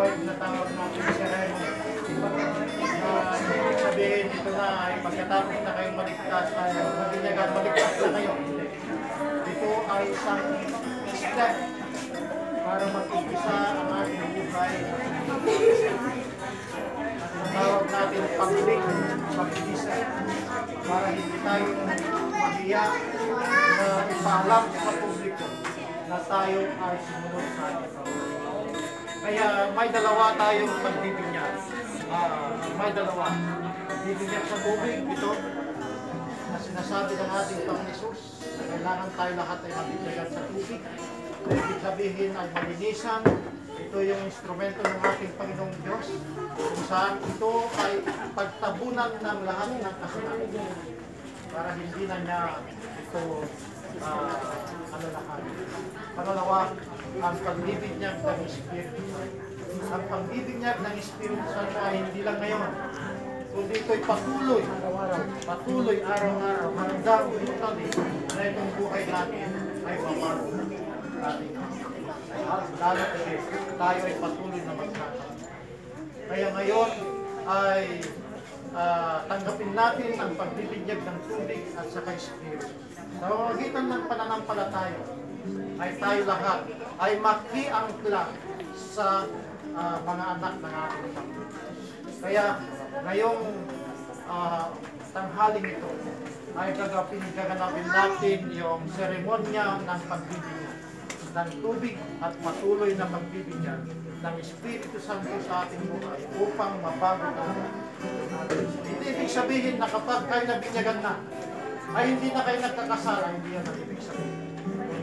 5 na tawag ng Israel na sabihin ito na ay pagkatapos na kayong maligtas ay maginyagan, maligtas na kayo. Ito ay isang step para mag-umpisa ang ating buhay. Tawag natin pag-ibig, pag-ibisa para hindi tayo mahiya na ipaalam sa publiko na tayo ay sumunod sa atin. Kaya may dalawa tayong pagbibinyag. Ah, may dalawa. Pagbibinyag sa tubig, ito, na sinasabi ng ating Panginoon kailangan tayo lahat ay mabibigyan sa tubig. Ibig sabihin ay malinisan. Ito yung instrumento ng ating Panginoong Diyos kung saan ito ay pagtabunan ng lahat ng kasalanan para hindi na niya ito uh, ano lahat. Pangalawa, ang pagbibinyag ng Espiritu. Ang pagbibinyag ng Espiritu Santo ay hindi lang ngayon, kundi ito'y patuloy, patuloy, araw-araw, hanggang totally na itong buhay natin ay mabago natin. At lalo kasi tayo ay patuloy na magkakaroon. Kaya ngayon ay ah, tanggapin natin ang pagbibinyag ng tubig at saka Espiritu. Sa pamagitan ng pananampalataya ay tayo lahat ay makiangkla sa ah, mga anak ng ating Panginoon. Kaya ngayong ah, tanghaling ito ay gagapin, gaganapin natin yung seremonya ng pagbibinyag ng tubig at patuloy na pagbibinyag ng Espiritu Santo sa ating buhay upang mabago tayo. Hindi ibig sabihin na kapag kayo nabinyagan na, ay hindi na kayo nagkakasala, hindi yan ang ibig sabihin.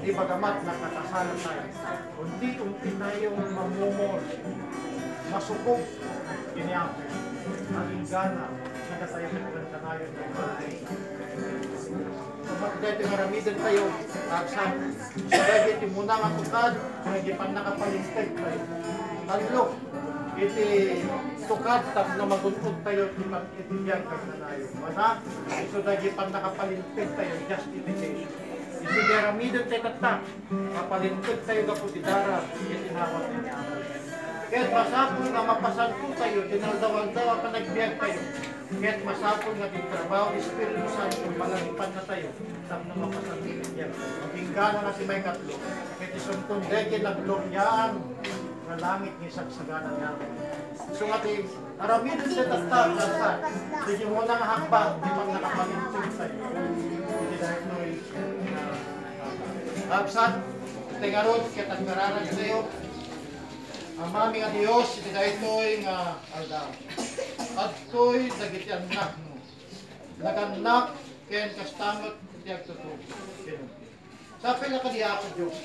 Kundi bagamat nagkakasala tayo, unti-unti tayong mamumol, masukog, kiniyapin, maging gana, nagkatayo ng kanayon ng bahay. Kapag dito maramidan tayo, at sa iti muna nga tukad, hindi pa nakapalintig tayo. Talo, iti tukad, tap na magunod tayo, iti pag-itibiyang kagnanayo. Mana, iso dagi pa nakapalintig tayo, justification. Iti maramidan tayo tatak, kapalintig tayo kaputidara, iti nawag niya. Kahit masapol nga mapasanto tayo, dinaldawan-dawa pa nagbiyag tayo. Kahit masapol nga din trabaho, Espiritu Santo, malalipan na tayo, tap na mapasanto niya. Maging gana na si may katlo, kahit isuntong dege na gloryaan, na langit ni sagsagana niya. So nga di, aramido siya tatag, tatag. Sige mo na nga hakbang, di man nakapalintig tayo. Absat, tingarod, kahit ang nararan sa'yo, ang mami nga Dios, iti daytoy nga aldaw. At to'y dagiti anak mo. Naganak, ken kastamot, iti agtutog. Sa pila ka diya ako Diyos.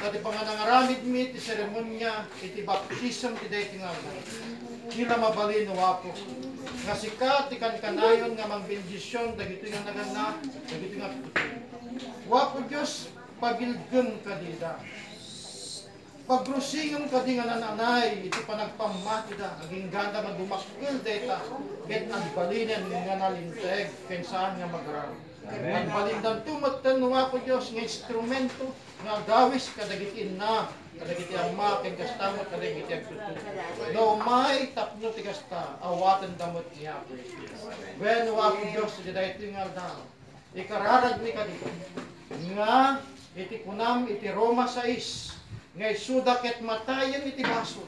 Kati pa nga nangaramid mi, iti seremonya, iti baptism, iti dayti nga aldaw. Kila mabalin wapo. Nga sikat, ikan kanayon nga mangbendisyon, dagito nga naganak, dagito nga tutog. Wapo Diyos, pagilgem kadida. Pagrusingong kadi nga nananay, iti panagpamati da, aging ganda nga dumakil data, ket agbalinen nga nalinteg, ken saan nga magrang. Agbalindan tumatan nga po Diyos, nga instrumento, nga gawis kadagitin na, kadagiti ama, ken kastamot, kadagiti agtutu. No may tapno ti kasta, awatan damot niya po. When wa po Diyos, iti dahito nga daw, ikararag ni kadito, nga iti kunam iti Roma 6, ngay suda ket matayan iti baso.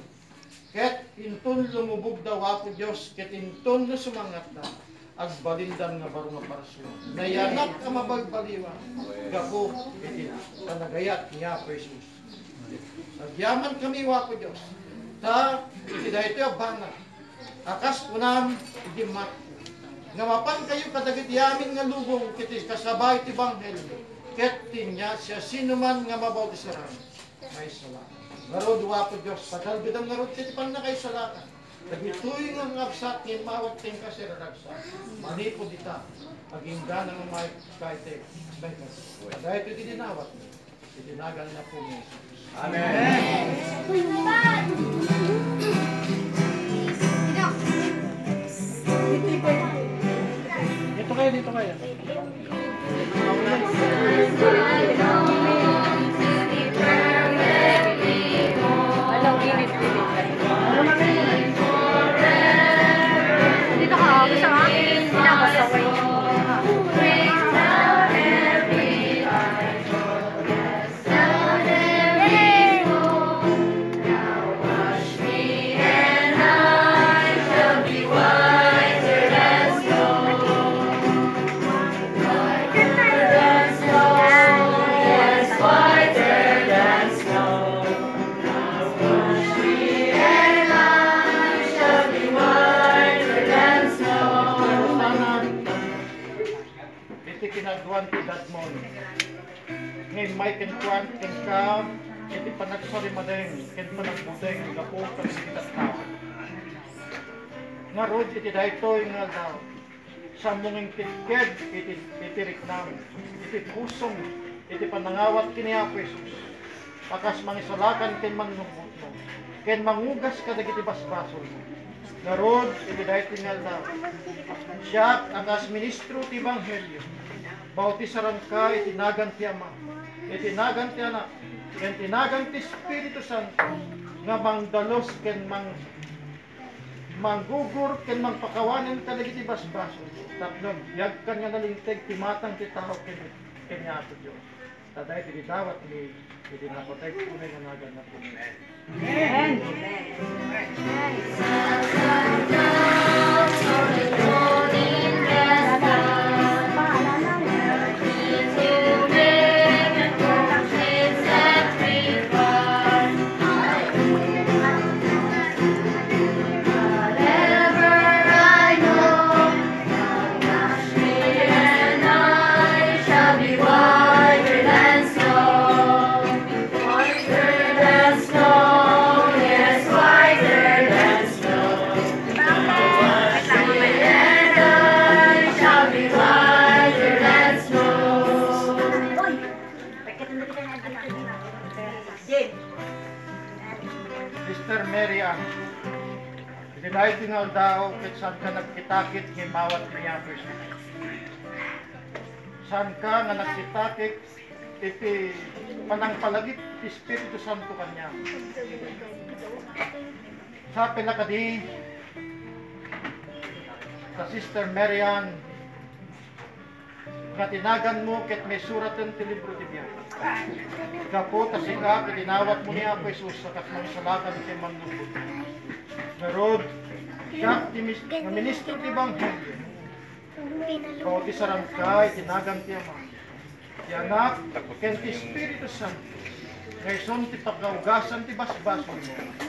Ket intun lumubog daw ako Dios ket intun no sumangat da agbalindan nga baro nga parasyo. Nayanak ka mabagbaliwa. Gapo iti panagayat niya Jesus. Agyaman kami wa ko Dios. Ta iti dayto bana. Akas kunam iti mat. Nga mapan kayo kadagit yamin nga lubong kiti kasabay ti banghel. Ket tinya siya sino man nga mabautisarang may salamat. Ngarod wa po Diyos, padal bidang ngarod kiti pan na kay salatan. Nagituloy ng absat, ni mawag ting kasi ragsa. Mani po dita, maging gana ng may kaite. Dahil ito dinawat, itinagal na po ni Jesus. Amen. Dito kayo, dito kayo. May kinkwan, kinkam, iti panagsari madeng, kin panagbudeng, gapo, pagsikitas tao. Nga rod iti daytoy nga daw, sa munging titked, iti, iti riknam, iti kusong, iti panangawat kini Apo Jesus. Akas mangisalakan ken manumot mo, ken mangugas ka dagiti basbasol mo. Nga rod iti daytoy nga siya akas ministro ti Ebanghelyo, bautisaran ka itinagan ti Ama, itinagan ti Anak, ken tinagan ti Espiritu Santo, nga mangdalos ken mang manggugur ken mangpakawanen ka dagiti basbaso. Tapno yag kan nga nalingteg ti matang ti tao ken ken ato Dios. Taday ti dawat ni iti napotay kunay nga nagan na po. Sister Mary Ann, iti dahil tingal daw ket saan ka nagkitakit ng mawat person. Saan ka nga nagkitakit iti panangpalagip ti Espiritu Santo kanya. Sa pinakadi sa Sister Mary Ann, nga tinagan mo ket may suratan ti libro ti Biya. Kapo ta sika tinawat mo niya Apo Jesus sa kasmang salatan ti manlubot. Narod, siya ti ministro ti Ebanghelyo. Kau ti sarang ka, tinagan ti Ama. Ti anak, ken Espiritu Santo. Ngayon ti pagkaugasan ti basbaso mo.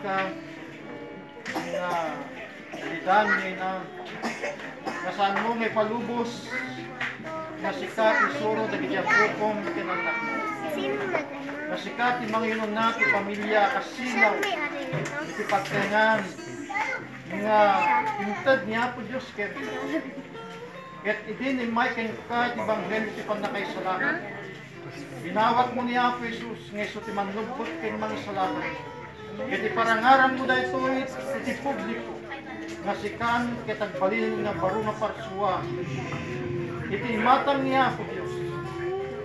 Ka, nga dalidan niya na kasaan mo may palubos. Na sikat isuro dagiti apukom kinanak mo. Na sikat imanginom na ti pamilya kasinaw iti pagkangan nga intad niya po Diyos ken Ket idin ni Mike ken ka ti banghel ti panakaisalakan. Binawat mo niya Apo Jesus nga iso ti manlubot ken mangisalakan. Ket iparangaran mo daytoy iti publiko nga sikan ket agbalin nga baro nga parsuwa. Iti matang niya Apo Dios.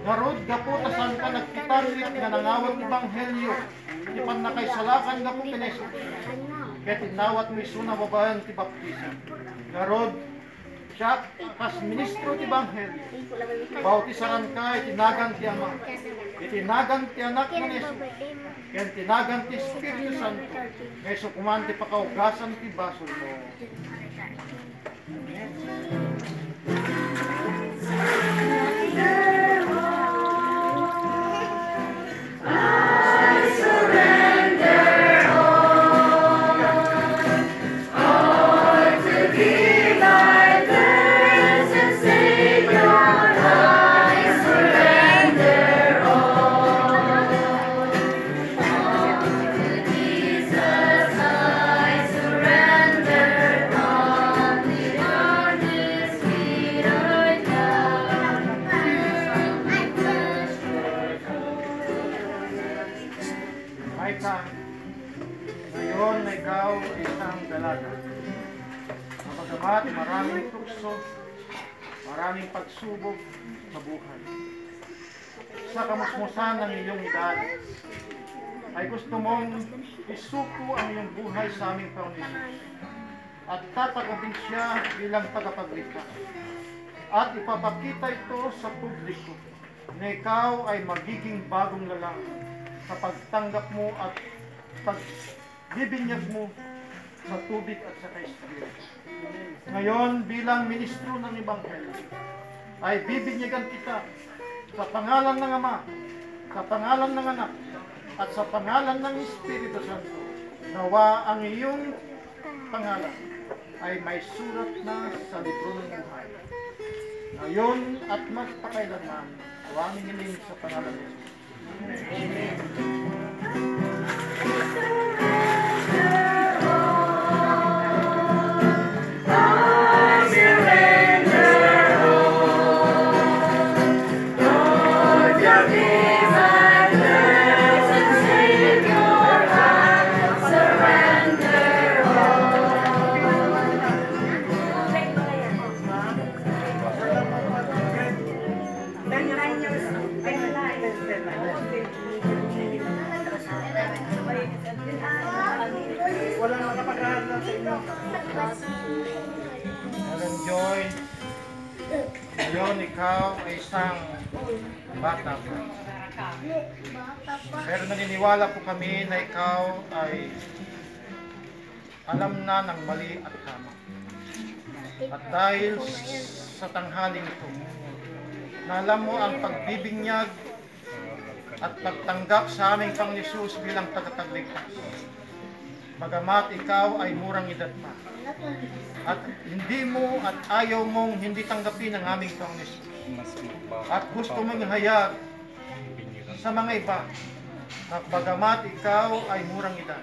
Nga rod gapo ta saan ka nagkitanlit nga nangawat ti banghelyo ti panakaisalakan gapo ken Jesus. Ket inawat mo iso na babayan ti baptism. Nga rod siya kas ministro ti banghel bautisaran ka itinagan ti ama. Itinagan ti anak ni Jesus ken tinagan ti Espiritu Santo. Kaysa kuman ti pakaugasan ti basol mo. Jesus, Kapagamat maraming tukso, maraming pagsubok sa buhay. Sa kamusmusan ng iyong edad, ay gusto mong isuko ang iyong buhay sa aming Panginoon at tatagapin siya bilang tagapagligtas. At ipapakita ito sa publiko na ikaw ay magiging bagong lalaki sa pagtanggap mo at pagbibinyag mo sa tubig at sa Espiritu. Ngayon, bilang ministro ng Ebanghelyo, ay bibinyagan kita sa pangalan ng Ama, sa pangalan ng Anak, at sa pangalan ng Espiritu Santo, nawa ang iyong pangalan ay may sulat na sa libro ng buhay. Ngayon at magpakailanman, aming hiling sa pangalan ni Jesus. Wala isang bata pa. Pero naniniwala po kami na ikaw ay alam na ng mali at tama. At dahil sa tanghaling ito, na alam mo ang pagbibinyag at pagtanggap sa aming Panginoon Jesus bilang tagapagligtas. Bagamat ikaw ay murang edad pa. At hindi mo at ayaw mong hindi tanggapin ang aming Panginoon Jesus. At gusto mong hayag sa mga iba. Bagamat ikaw ay murang edad,